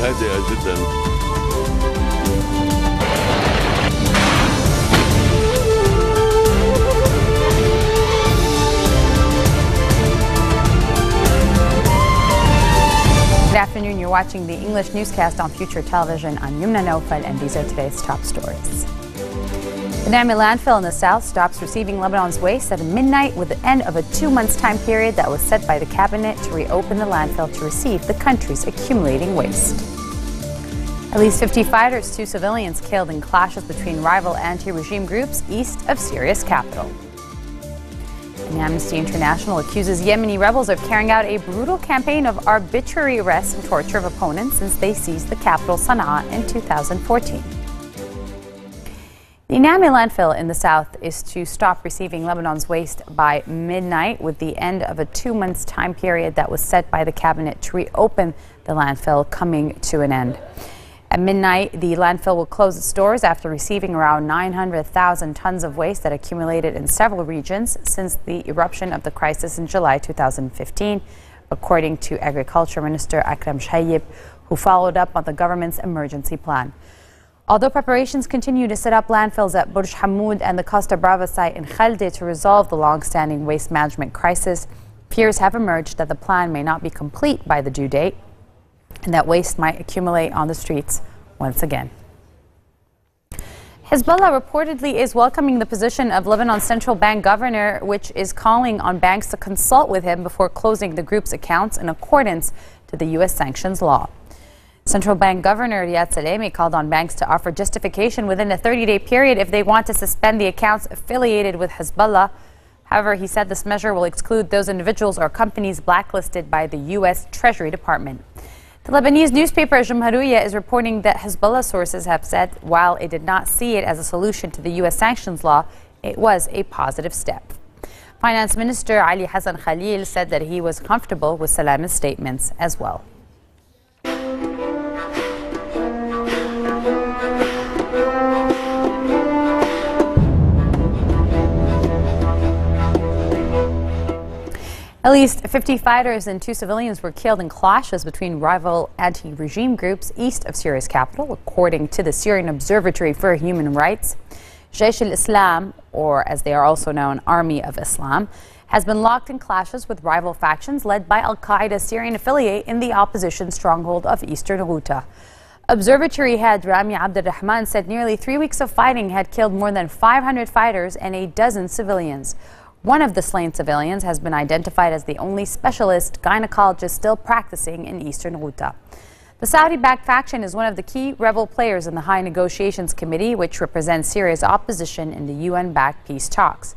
هادئة جدا Good afternoon. You're watching the English newscast on Future Television. I'm Yumna Nofal, and these are today's top stories. Naameh landfill in the south stops receiving Lebanon's waste at midnight with the end of a two months time period that was set by the cabinet to reopen the landfill to receive the country's accumulating waste. At least 50 fighters, two civilians killed in clashes between rival anti regime groups east of Syria's capital. And Amnesty International accuses Yemeni rebels of carrying out a brutal campaign of arbitrary arrest and torture of opponents since they seized the capital Sana'a in 2014. The Naameh landfill in the south is to stop receiving Lebanon's waste by midnight with the end of a two months time period that was set by the cabinet to reopen the landfill coming to an end. At midnight, the landfill will close its doors after receiving around 900,000 tons of waste that accumulated in several regions since the eruption of the crisis in July 2015, according to Agriculture Minister Akram Chehayeb, who followed up on the government's emergency plan. Although preparations continue to set up landfills at Bourj Hammoud and the Costa Brava site in Khalde to resolve the long-standing waste management crisis, fears have emerged that the plan may not be complete by the due date and that waste might accumulate on the streets once again. Hezbollah reportedly is welcoming the position of Lebanon's central bank governor, which is calling on banks to consult with him before closing the group's accounts in accordance to the U.S. sanctions law. Central Bank Governor Riad Salameh called on banks to offer justification within a 30-day period if they want to suspend the accounts affiliated with Hezbollah. However, he said this measure will exclude those individuals or companies blacklisted by the U.S. Treasury Department. The Lebanese newspaper Jumhuriya is reporting that Hezbollah sources have said while it did not see it as a solution to the U.S. sanctions law, it was a positive step. Finance Minister Ali Hassan Khalil said that he was comfortable with Salameh's statements as well. At least 50 fighters and two civilians were killed in clashes between rival anti regime groups east of Syria's capital, according to the Syrian Observatory for Human Rights. Jaish al Islam, or as they are also known, Army of Islam, has been locked in clashes with rival factions led by Al Qaeda's Syrian affiliate in the opposition stronghold of eastern Ghouta. Observatory head Rami Abdurrahman said nearly three weeks of fighting had killed more than 500 fighters and a dozen civilians. One of the slain civilians has been identified as the only specialist gynecologist still practicing in eastern Ghouta. The Saudi-backed faction is one of the key rebel players in the High Negotiations Committee, which represents Syria's opposition in the UN-backed peace talks.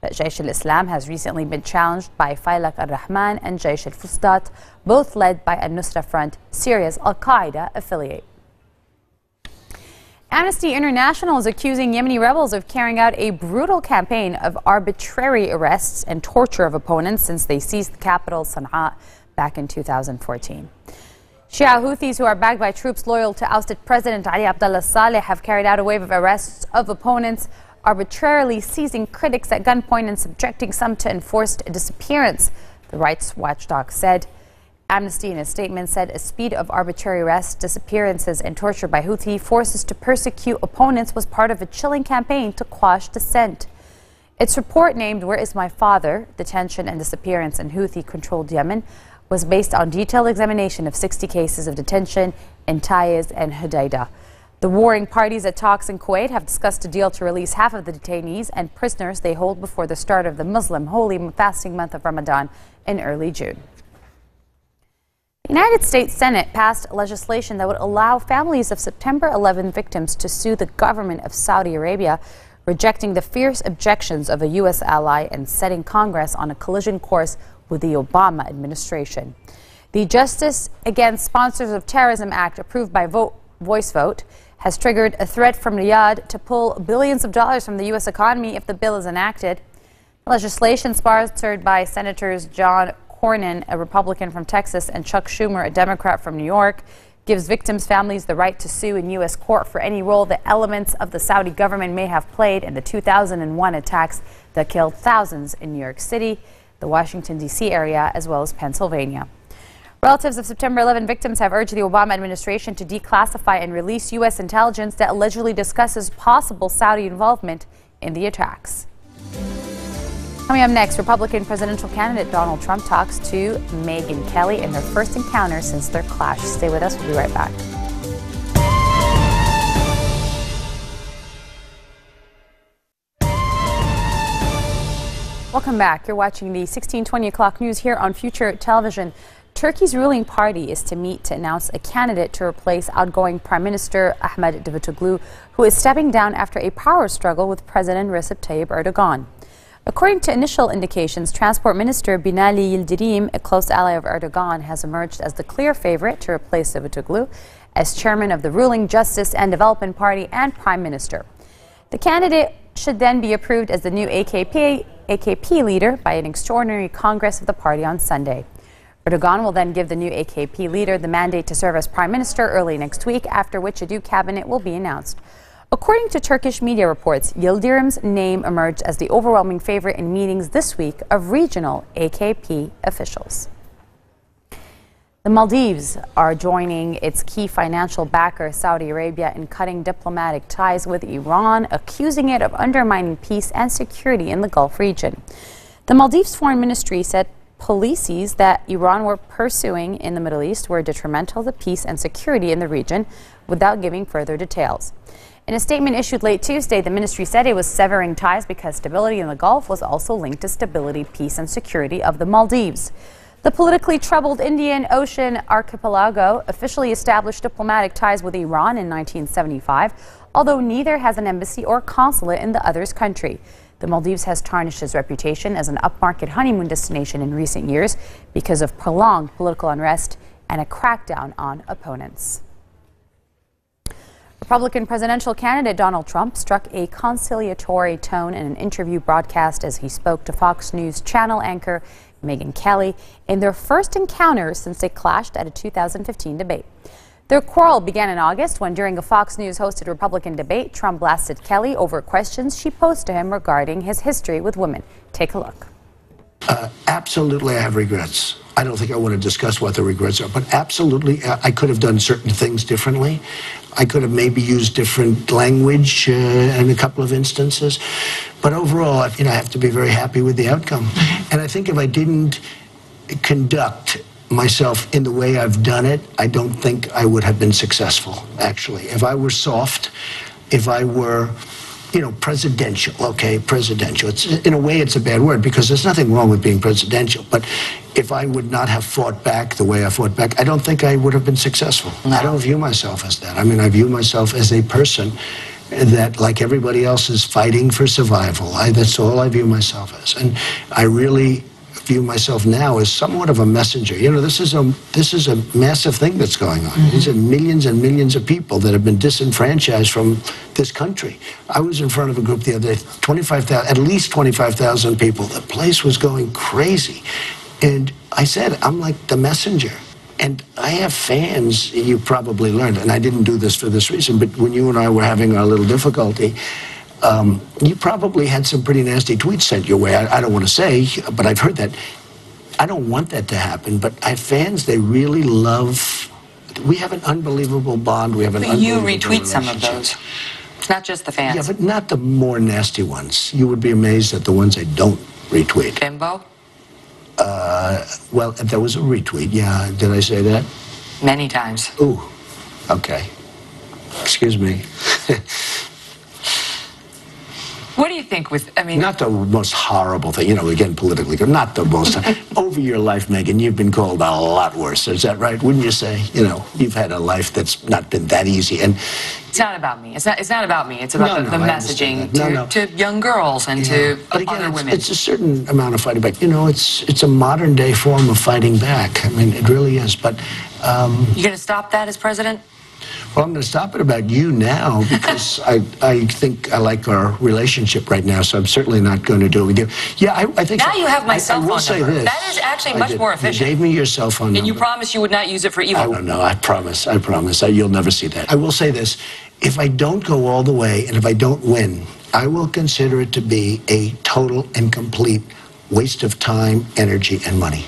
But Jaish al-Islam has recently been challenged by Faylaq al-Rahman and Jaish al-Fustat, both led by Al-Nusra Front, Syria's al-Qaeda affiliate. Amnesty International is accusing Yemeni rebels of carrying out a brutal campaign of arbitrary arrests and torture of opponents since they seized the capital, Sana'a, back in 2014. Shia Houthis, who are backed by troops loyal to ousted President Ali Abdullah Saleh, have carried out a wave of arrests of opponents, arbitrarily seizing critics at gunpoint and subjecting some to enforced disappearance, the rights watchdog said. Amnesty in a statement said a speed of arbitrary arrests, disappearances, and torture by Houthi forces to persecute opponents was part of a chilling campaign to quash dissent. Its report named Where is My Father? Detention and Disappearance in Houthi controlled Yemen was based on detailed examination of 60 cases of detention in Taiz and Hodeidah. The warring parties at talks in Kuwait have discussed a deal to release half of the detainees and prisoners they hold before the start of the Muslim holy fasting month of Ramadan in early June. United States Senate passed legislation that would allow families of September 11 victims to sue the government of Saudi Arabia, rejecting the fierce objections of a U.S. ally and setting Congress on a collision course with the Obama administration. The Justice Against Sponsors of Terrorism Act, approved by vote, voice vote, has triggered a threat from Riyadh to pull billions of dollars from the U.S. economy if the bill is enacted. Legislation sponsored by Senators John Cornyn, a Republican from Texas, and Chuck Schumer, a Democrat from New York, gives victims' families the right to sue in U.S. court for any role the elements of the Saudi government may have played in the 2001 attacks that killed thousands in New York City, the Washington, D.C. area, as well as Pennsylvania. Relatives of September 11 victims have urged the Obama administration to declassify and release U.S. intelligence that allegedly discusses possible Saudi involvement in the attacks. Coming up next, Republican presidential candidate Donald Trump talks to Megyn Kelly in their first encounter since their clash. Stay with us, we'll be right back. Welcome back. You're watching the 1620 o'clock news here on Future Television. Turkey's ruling party is to meet to announce a candidate to replace outgoing Prime Minister Ahmed Davutoglu, who is stepping down after a power struggle with President Recep Tayyip Erdogan. According to initial indications, Transport Minister Binali Yildirim, a close ally of Erdogan, has emerged as the clear favorite to replace Davutoglu as chairman of the ruling Justice and Development Party and Prime Minister. The candidate should then be approved as the new AKP, AKP leader by an extraordinary Congress of the party on Sunday. Erdogan will then give the new AKP leader the mandate to serve as prime minister early next week, after which a new cabinet will be announced. According to Turkish media reports, Yildirim's name emerged as the overwhelming favorite in meetings this week of regional AKP officials. The Maldives are joining its key financial backer, Saudi Arabia, in cutting diplomatic ties with Iran, accusing it of undermining peace and security in the Gulf region. The Maldives Foreign Ministry said policies that Iran were pursuing in the Middle East were detrimental to peace and security in the region without giving further details. In a statement issued late Tuesday, the ministry said it was severing ties because stability in the Gulf was also linked to stability, peace, and security of the Maldives. The politically troubled Indian Ocean archipelago officially established diplomatic ties with Iran in 1975, although neither has an embassy or consulate in the other's country. The Maldives has tarnished its reputation as an upmarket honeymoon destination in recent years because of prolonged political unrest and a crackdown on opponents. Republican presidential candidate Donald Trump struck a conciliatory tone in an interview broadcast as he spoke to Fox News channel anchor Megyn Kelly in their first encounter since they clashed at a 2015 debate. Their quarrel began in August when, during a Fox News hosted Republican debate, Trump blasted Kelly over questions she posed to him regarding his history with women. Take a look. Uh, absolutely, I have regrets. I don't think I want to discuss what the regrets are, but absolutely, uh, I could have done certain things differently. I could have maybe used different language uh, in a couple of instances. But overall, you know, I have to be very happy with the outcome. And I think if I didn't conduct myself in the way I've done it, I don't think I would have been successful, actually. If I were soft, if I were you know, presidential. Okay, presidential. It's in a way, it's a bad word because there's nothing wrong with being presidential. But if I would not have fought back the way I fought back, I don't think I would have been successful. No. I don't view myself as that. I mean, I view myself as a person that, like everybody else, is fighting for survival. I, that's all I view myself as, and I really view myself now as somewhat of a messenger. You know, this is a this is a massive thing that's going on. Mm-hmm. These are millions and millions of people that have been disenfranchised from this country. I was in front of a group the other day, 25,000, at least 25,000 people. The place was going crazy. And I said, I'm like the messenger. And I have fans, you probably learned, and I didn't do this for this reason, but when you and I were having our little difficulty, um, you probably had some pretty nasty tweets sent your way. I, I don't want to say, but I've heard that. I don't want that to happen, but I have fans, they really love. We have an unbelievable bond. We have an but you retweet some of those. It's not just the fans. Yeah, but not the more nasty ones. You would be amazed at the ones I don't retweet. Bimbo? Uh, well, there was a retweet. Yeah, did I say that? Many times. Ooh, okay. Excuse me. What do you think with, I mean... Not the most horrible thing, you know, again, politically, not the most... over your life, Megyn, you've been called a lot worse. Is that right? Wouldn't you say? You know, you've had a life that's not been that easy. And It's not about me. It's not, it's not about me. It's about no, the, the messaging to, no, to, young girls and yeah. to but again, other it's, women. It's a certain amount of fighting back. You know, it's, it's a modern-day form of fighting back. I mean, it really is. But... Um, You're going to stop that as president? Well, I'm going to stop it about you now because I, I think I like our relationship right now, so I'm certainly not going to do it with you. Yeah, I, I think now so. you have my I, cell phone number. This. That is actually much more efficient. You gave me your cell phone and number. you promised you would not use it for evil. I don't know. I promise. I promise. I, you'll never see that. I will say this: if I don't go all the way, and if I don't win, I will consider it to be a total and complete waste of time, energy, and money.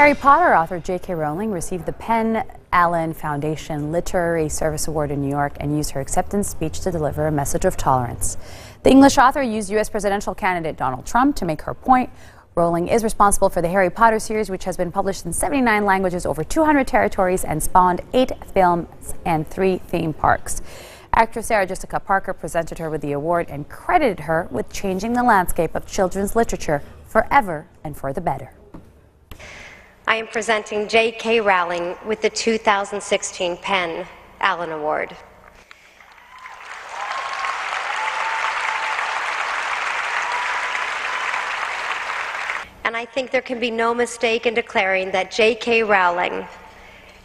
Harry Potter author J.K. Rowling received the Penn Allen Foundation Literary Service Award in New York and used her acceptance speech to deliver a message of tolerance. The English author used U.S. presidential candidate Donald Trump to make her point. Rowling is responsible for the Harry Potter series, which has been published in 79 languages, over 200 territories, and spawned eight films and three theme parks. Actress Sarah Jessica Parker presented her with the award and credited her with changing the landscape of children's literature forever and for the better. I am presenting J.K. Rowling with the 2016 Penn Allen Award. And I think there can be no mistake in declaring that J.K. Rowling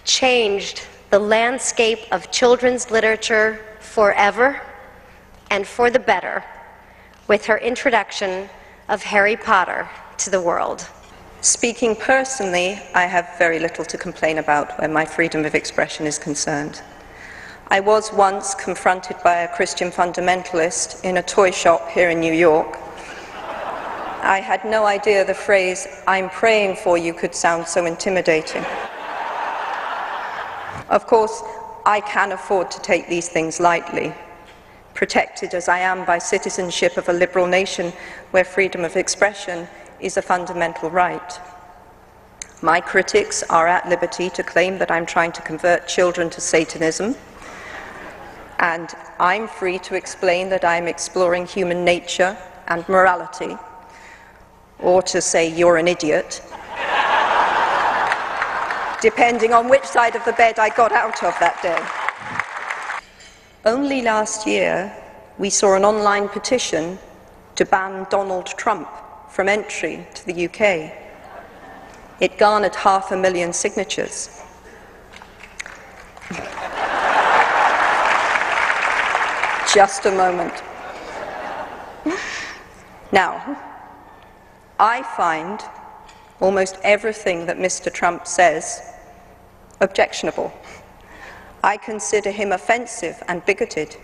changed the landscape of children's literature forever and for the better with her introduction of Harry Potter to the world. Speaking personally, I have very little to complain about where my freedom of expression is concerned. I was once confronted by a Christian fundamentalist in a toy shop here in New York. I had no idea the phrase, I'm praying for you, could sound so intimidating. Of course, I can afford to take these things lightly, protected as I am by citizenship of a liberal nation where freedom of expression is a fundamental right. My critics are at liberty to claim that I'm trying to convert children to Satanism, and I'm free to explain that I'm exploring human nature and morality, or to say you're an idiot, depending on which side of the bed I got out of that day. Only last year, we saw an online petition to ban Donald Trump from entry to the UK. It garnered half a million signatures. Just a moment. Now, I find almost everything that Mr. Trump says objectionable. I consider him offensive and bigoted.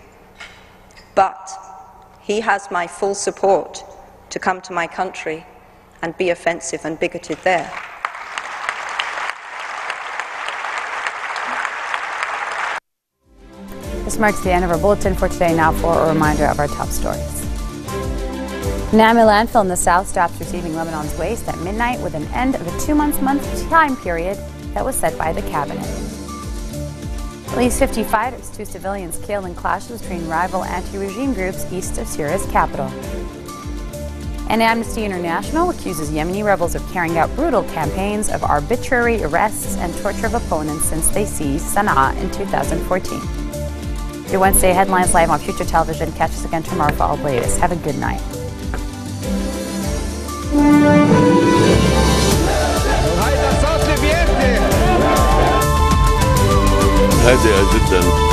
But he has my full support to come to my country and be offensive and bigoted there. This marks the end of our bulletin for today. Now for a reminder of our top stories. Naameh landfill in the south stops receiving Lebanon's waste at midnight with an end of a two-month month time period that was set by the cabinet. At least 50 fighters, two civilians killed in clashes between rival anti-regime groups east of Syria's capital And Amnesty International accuses Yemeni rebels of carrying out brutal campaigns of arbitrary arrests and torture of opponents since they seized Sana'a in 2014. Your Wednesday headlines live on Future Television. Catch us again tomorrow for all the latest. Have a good night. هادئة جدا